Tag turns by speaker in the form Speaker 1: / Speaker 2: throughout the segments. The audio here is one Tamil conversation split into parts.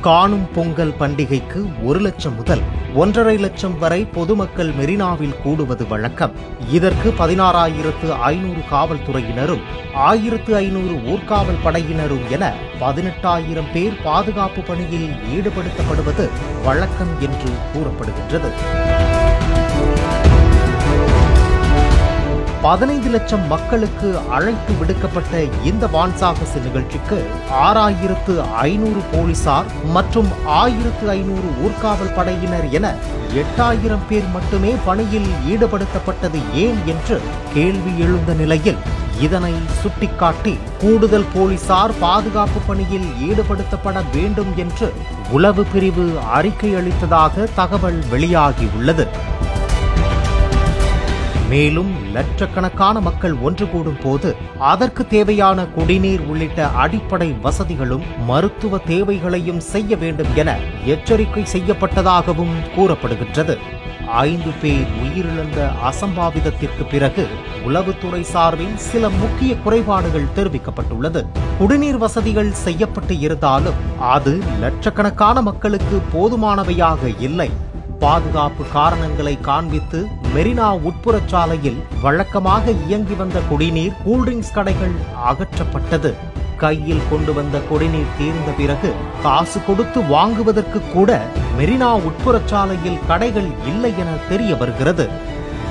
Speaker 1: காணும் பொங்கல் பண்டிகைக்கு ஒரு லட்சம் முதல் ஒன்றரை லட்சம் வரை பொதுமக்கள் மெரினாவில் கூடுவது வழக்கம். இதற்கு பதினாறாயிரத்து ஐநூறு காவல்துறையினரும் ஆயிரத்து ஐநூறு ஊர்காவல் படையினரும் என பதினெட்டாயிரம் பேர் பாதுகாப்பு பணியில் ஈடுபடுத்தப்படுவது வழக்கம் என்று கூறப்படுகின்றது. பதினைந்து லட்சம் மக்களுக்கு அழைப்பு விடுக்கப்பட்ட இந்த வான்சாகச நிகழ்ச்சிக்கு ஆறாயிரத்து ஐநூறு போலீசார் மற்றும் ஆயிரத்து ஐநூறு ஊர்காவல் படையினர் என எட்டாயிரம் பேர் மட்டுமே பணியில் ஈடுபடுத்தப்பட்டது ஏன் என்று கேள்வி எழுந்த நிலையில் இதனை சுட்டிக்காட்டி கூடுதல் போலீசார் பாதுகாப்பு பணியில் ஈடுபடுத்தப்பட வேண்டும் என்று உளவு பிரிவு அறிக்கை அளித்ததாக தகவல் வெளியாகியுள்ளது. மேலும் லட்சக்கணக்கான மக்கள் ஒன்று கூடும் போது அதற்கு தேவையான குடிநீர் உள்ளிட்ட அடிப்படை வசதிகளும் மருத்துவ தேவைகளையும் செய்ய வேண்டும் என எச்சரிக்கை செய்யப்பட்டதாகவும் கூறப்படுகின்றது. ஐந்து பேர் உயிரிழந்த அசம்பாவிதத்திற்கு பிறகு உளவுத்துறை சார்பில் சில முக்கிய குறைபாடுகள் தெரிவிக்கப்பட்டுள்ளது. குடிநீர் வசதிகள் செய்யப்பட்டு இருந்தாலும் அது லட்சக்கணக்கான மக்களுக்கு போதுமானவையாக இல்லை. பாதுகாப்பு காரணங்களை காண்பித்து மெரினா உட்புறச் சாலையில் வழக்கமாக இயங்கி வந்த குடிநீர் கூல்ட்ரிங்க்ஸ் கடைகள் அகற்றப்பட்டது. கையில் கொண்டு வந்த குடிநீர் தீர்ந்த பிறகு காசு கொடுத்து வாங்குவதற்கு கூட மெரினா உட்புறச் சாலையில் கடைகள் இல்லை என தெரிய வருகிறது.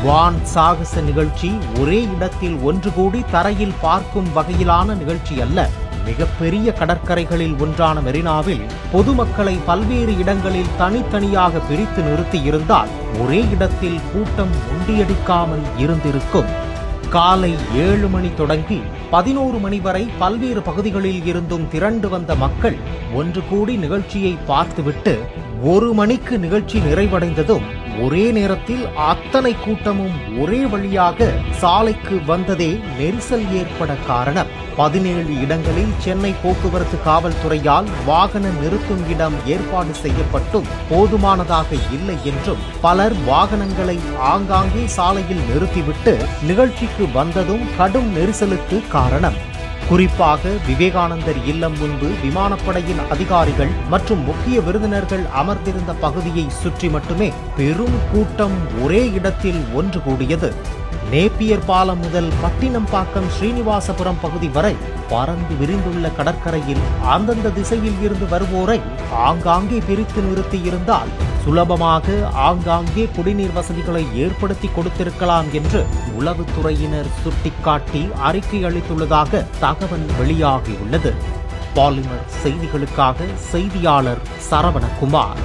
Speaker 1: வான் சாகச நிகழ்ச்சி ஒரே இடத்தில் ஒன்று கூடி தரையில் பார்க்கும் வகையிலான நிகழ்ச்சி அல்ல. மிகப்பெரிய கடற்கரைகளில் ஒன்றான மெரினாவில் பொதுமக்களை பல்வேறு இடங்களில் தனித்தனியாக பிரித்து நிறுத்தி இருந்தால் ஒரே இடத்தில் கூட்டம் முண்டியடிக்காமல் இருந்திருக்கும். காலை ஏழு மணி தொடங்கி பதினோரு மணி வரை பல்வேறு பகுதிகளில் இருந்தும் திரண்டு வந்த மக்கள் ஒன்று கூடி நிகழ்ச்சியை பார்த்துவிட்டு ஒரு மணிக்கு நிகழ்ச்சி நிறைவடைந்ததும் ஒரே நேரத்தில் அத்தனை கூட்டமும் ஒரே வழியாக சாலைக்கு வந்ததே நெரிசல் ஏற்பட காரணம். பதினேழு இடங்களில் சென்னை போக்குவரத்து காவல்துறையால் வாகன நிறுத்தும் இடம் ஏற்பாடு செய்யப்பட்டும். போதுமானதாக இல்லை என்றும் பலர் வாகனங்களை ஆங்காங்கே சாலையில் நிறுத்திவிட்டு நிகழ்ச்சிக்கு வந்ததும் கடும் நெரிசலுக்கு காரணம். குறிப்பாக விவேகானந்தர் இல்லம் முன்பு விமானப்படையின் அதிகாரிகள் மற்றும் முக்கிய விருந்தினர்கள் அமர்ந்திருந்த பகுதியை சுற்றி மட்டுமே பெரும் கூட்டம் ஒரே இடத்தில் ஒன்று கூடியது. நேப்பியர் பாலம் முதல் பட்டினம்பாக்கம் ஸ்ரீனிவாசபுரம் பகுதி வரை பறந்து விரிந்துள்ள கடற்கரையில் அந்தந்த திசையில் இருந்து வருவோரை ஆங்காங்கே பிரித்து நிறுத்தியிருந்தால் சுலபமாக ஆங்காங்கே குடிநீர் வசதிகளை ஏற்படுத்தி கொடுத்திருக்கலாம் என்று உளவுத்துறையினர் சுட்டிக்காட்டி அறிக்கை அளித்துள்ளதாக தகவல் வெளியாகியுள்ளது. பாலிமர் செய்திகளுக்காக செய்தியாளர் சரவணகுமார்.